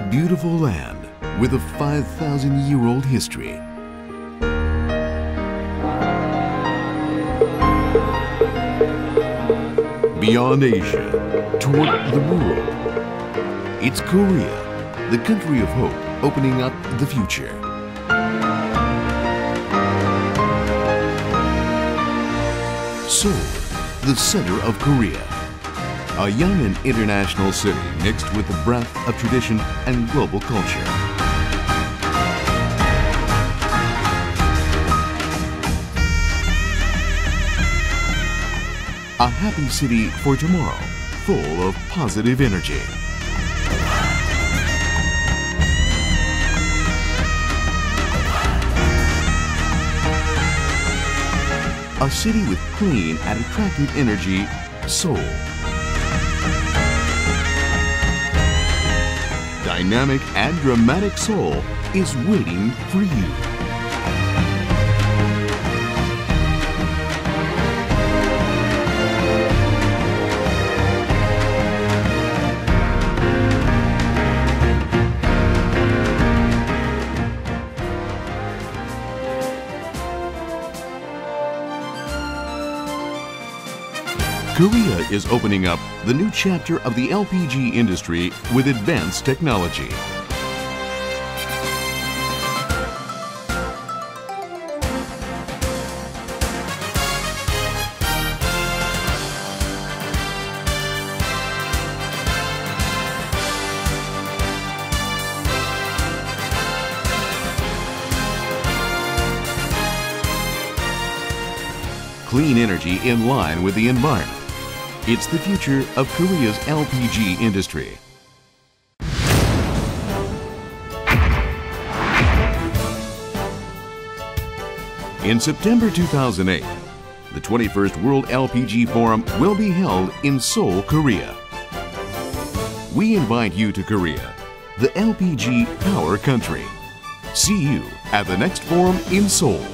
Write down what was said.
beautiful land with a 5,000 year old history. Beyond Asia, toward the world. It's Korea, the country of hope, opening up the future. Seoul, the center of Korea. A young and international city mixed with the breath of tradition and global culture. A happy city for tomorrow, full of positive energy. A city with clean and attractive energy, Seoul. Dynamic and dramatic Seoul is waiting for you. Korea is opening up the new chapter of the LPG industry with advanced technology. Clean energy in line with the environment. It's the future of Korea's LPG industry. In September 2008, the 21st World LPG Forum will be held in Seoul, Korea. We invite you to Korea, the LPG power country. See you at the next forum in Seoul.